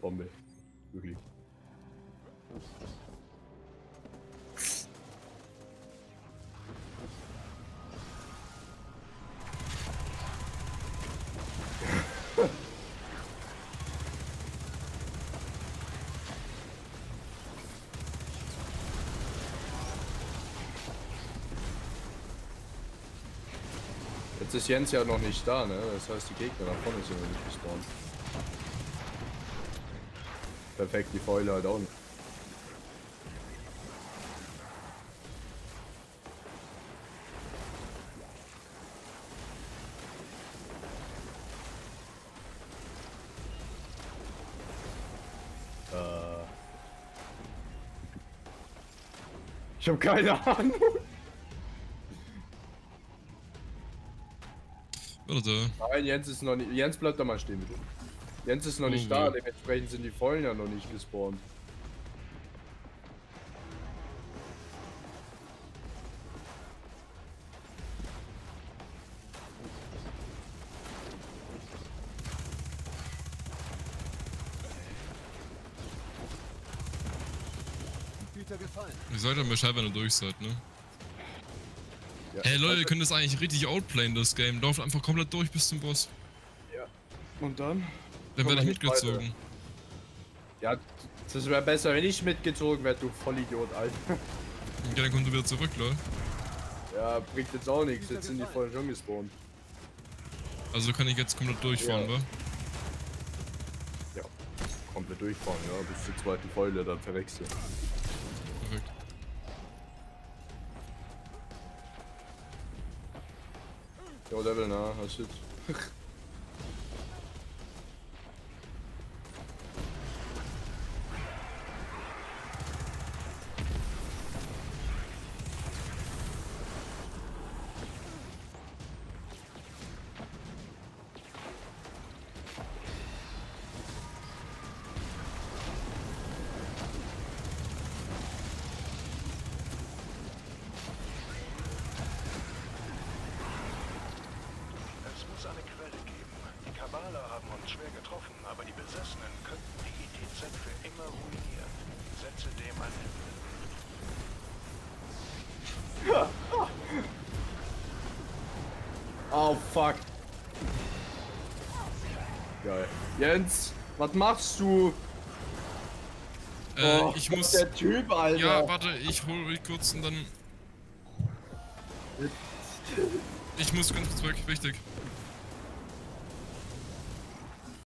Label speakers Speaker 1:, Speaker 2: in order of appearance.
Speaker 1: Bombe. Wirklich. Jetzt ist Jens ja noch nicht da, ne? Das heißt, die Gegner da vorne sind noch nicht gespawnt. Perfekt, die Fäule halt auch nicht. Äh. Ich habe keine Ahnung.
Speaker 2: Warte.
Speaker 1: Nein, Jens ist noch nicht. Jens bleibt da mal stehen, bitte. Jens ist noch nicht
Speaker 2: Oh,
Speaker 1: da, dementsprechend sind die Vollen ja noch nicht gespawnt.
Speaker 2: Ihr seid dann Bescheid, wenn ihr durch seid, ne?
Speaker 1: Ja.
Speaker 2: Hey Leute, ihr könnt das eigentlich richtig outplayen, das Game. Lauft einfach komplett durch bis zum Boss.
Speaker 1: Ja. Und dann?
Speaker 2: Dann werde ich mitgezogen.
Speaker 1: Ja, das wäre besser, wenn ich mitgezogen werde, du Vollidiot, Alter.
Speaker 2: Ja, dann kommt ihr wieder zurück, Leute.
Speaker 1: Ja, bringt jetzt auch nichts, jetzt sind die Vollen schon gespawnt.
Speaker 2: Also kann ich jetzt komplett durchfahren,
Speaker 1: Ja.
Speaker 2: wa?
Speaker 1: Ja, komplett durchfahren, ja, bis zur zweiten Fäule, dann verwechseln.
Speaker 2: Perfekt.
Speaker 1: Ja, Level, na, oh shit.
Speaker 3: Es Uns schwer getroffen, aber die Besessenen könnten die ITZ für immer ruinieren. Setze dem ein Ende.
Speaker 1: Oh, fuck. Geil. Jens, was machst du?
Speaker 2: Äh,
Speaker 1: Oh,
Speaker 2: ich muss.
Speaker 1: Der Typ, Alter.
Speaker 2: Ja, warte, ich hol euch kurz und dann. Ich muss ganz kurz weg, wichtig.